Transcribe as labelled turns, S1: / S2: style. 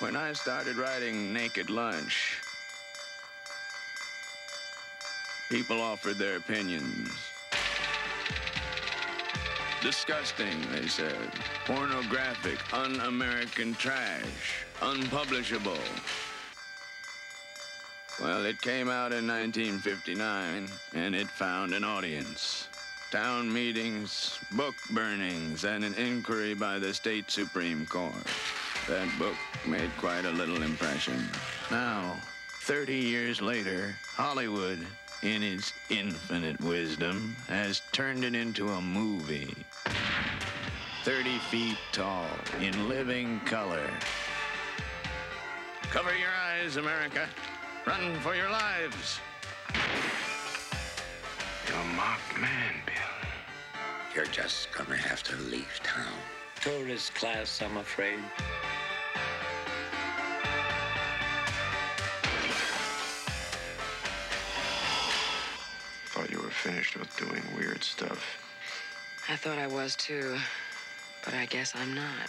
S1: When I started writing Naked Lunch, people offered their opinions. Disgusting, they said. Pornographic, un American trash, unpublishable. Well, it came out in 1959, and it found an audience. Town meetings, book burnings, and an inquiry by the state Supreme Court. That book made quite a little impression. Now, 30 years later, Hollywood, in its infinite wisdom, has turned it into a movie. 30 feet tall, in living color. Cover your eyes, America. Run for your lives.
S2: You're a marked man, Bill.
S3: You're just gonna have to leave town.
S4: Tourist class, I'm afraid.
S2: Finished with doing weird stuff.
S5: I thought I was too, but I guess I'm not.